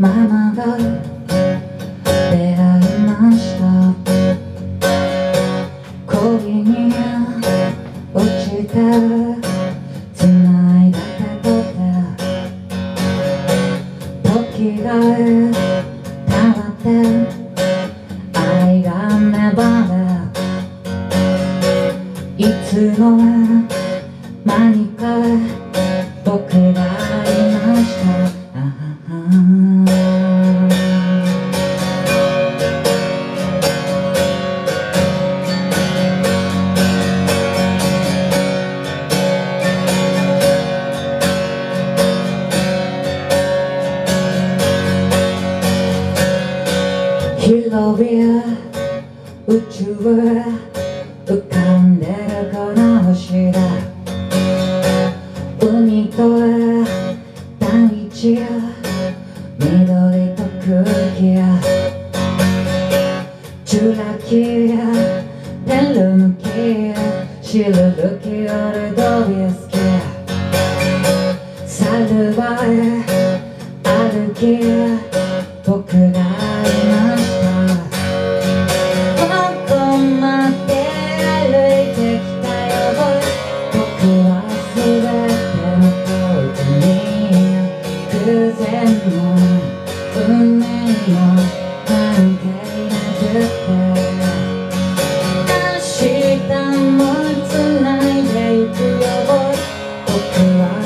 ママが出会いました。恋に落ちて繋いだ手と手時が経って愛が芽生えいつの間にか宇宙へ浮かんでるこの星が海と大地や緑と空気や。ジュラ紀やペルムキやシルルキオルドビスキや。サルバー歩き僕僕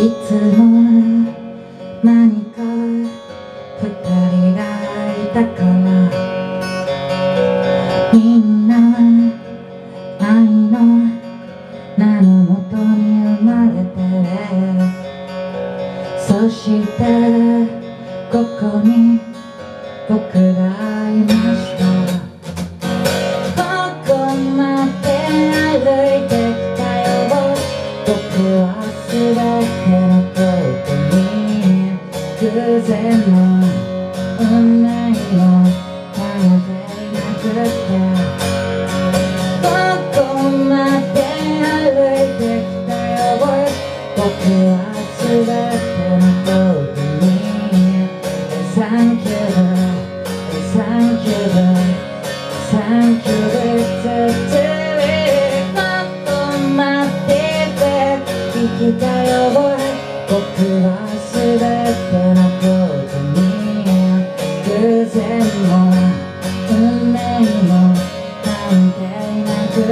いつも何か二人がいたからみんな愛の名のもとに生まれてそしてここに僕がいました偶然も運命も関係なくて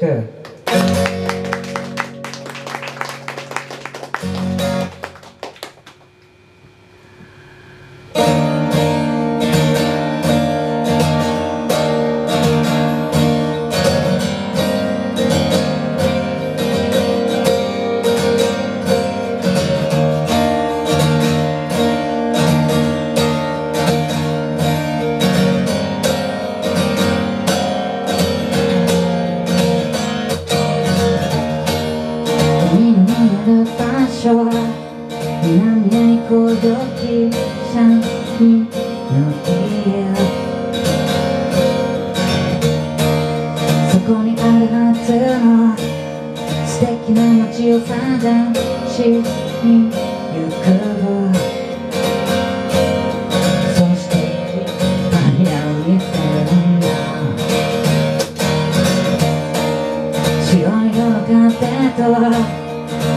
どる場所は南へ行く時シャにの家そこにあるはずの素敵な街を探しに行く白い夜のカーペット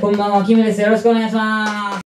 こんばんは、キムです。よろしくお願いします。